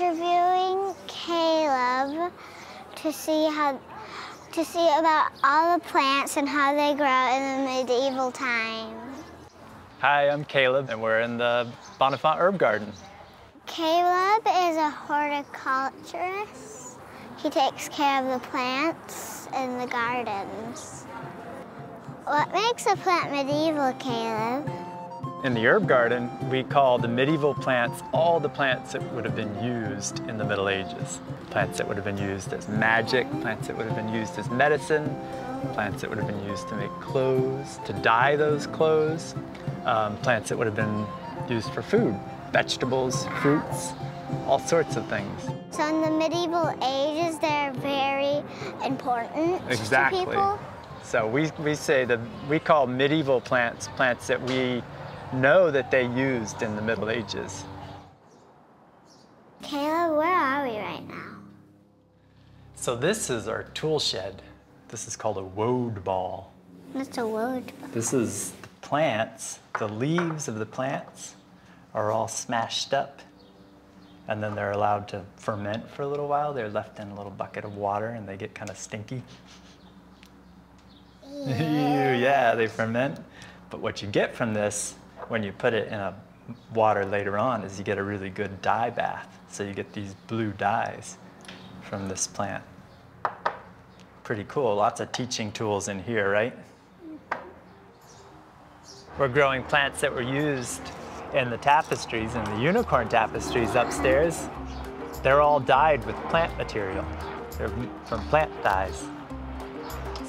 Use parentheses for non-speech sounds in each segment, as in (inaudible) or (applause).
interviewing Caleb to see how to see about all the plants and how they grow in the medieval time. Hi, I'm Caleb, and we're in the Bonnefont Herb Garden. Caleb is a horticulturist. He takes care of the plants in the gardens. What makes a plant medieval, Caleb? In the herb garden, we call the medieval plants all the plants that would have been used in the Middle Ages. Plants that would have been used as magic, plants that would have been used as medicine, plants that would have been used to make clothes, to dye those clothes, um, plants that would have been used for food, vegetables, fruits, all sorts of things. So in the medieval ages, they're very important exactly. to people? So we, we say that we call medieval plants plants that we know that they used in the Middle Ages. Caleb, where are we right now? So this is our tool shed. This is called a woad ball. What's a woad ball? This is the plants, the leaves of the plants are all smashed up and then they're allowed to ferment for a little while. They're left in a little bucket of water and they get kind of stinky. (laughs) Yeah. (laughs) yeah, they ferment. But what you get from this when you put it in a water later on is you get a really good dye bath. So you get these blue dyes from this plant. Pretty cool, lots of teaching tools in here, right? We're growing plants that were used in the tapestries, and the unicorn tapestries upstairs. They're all dyed with plant material. They're from plant dyes.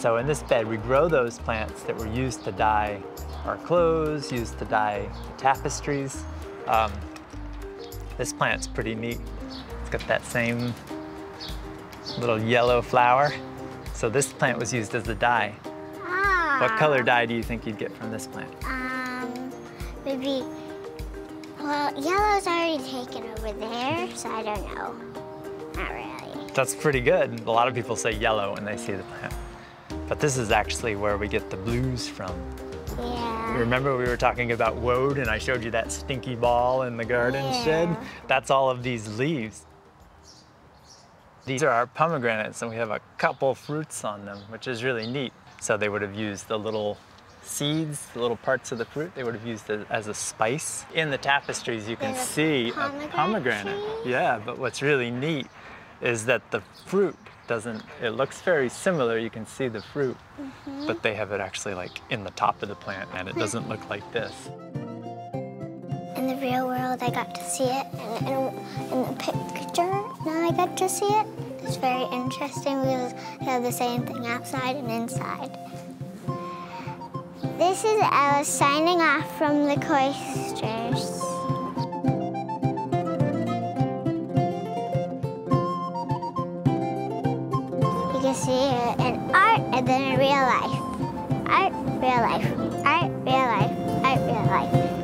So in this bed, we grow those plants that were used to dye our clothes, used to dye tapestries. Um, this plant's pretty neat. It's got that same little yellow flower. So this plant was used as a dye. Ah. What color dye do you think you'd get from this plant? Um, maybe, well, yellow's already taken over there, so I don't know. Not really. That's pretty good. A lot of people say yellow when they see the plant. But this is actually where we get the blues from. Yeah. Remember we were talking about woad and I showed you that stinky ball in the garden Yeah. shed? That's all of these leaves. These are our pomegranates and we have a couple fruits on them, which is really neat. So they would have used the little seeds, the little parts of the fruit, they would have used it as a spice. In the tapestries you can There's a see a pomegranate pomegranate. Yeah, but what's really neat is that the fruit doesn't, it looks very similar, you can see the fruit, Mm-hmm. but they have it actually like in the top of the plant and it doesn't look like this. In the real world, I got to see it, and in, in the picture, now I got to see it. It's very interesting because they have the same thing outside and inside. This is Alice signing off from the Cloisters. You see it in art and then in real life. Art, real life. Art, real life. Art, real life.